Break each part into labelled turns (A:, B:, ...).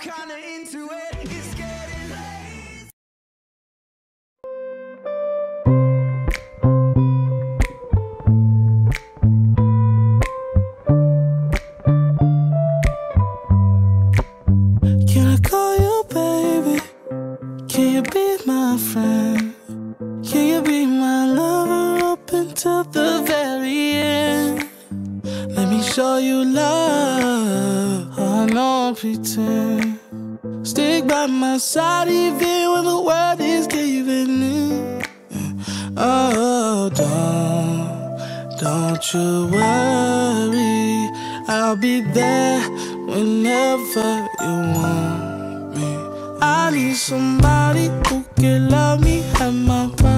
A: I'm kinda into it.
B: Don't, you worry. I'll be there whenever you want me. I need somebody who can love me at my.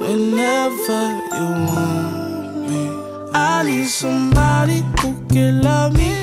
B: whenever you want me. I need somebody who can love me